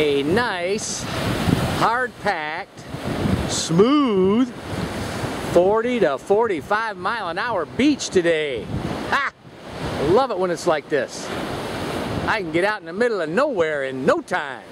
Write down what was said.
a nice, hard-packed, smooth 40 to 45 mile an hour beach today. Ha! Love it when it's like this. I can get out in the middle of nowhere in no time.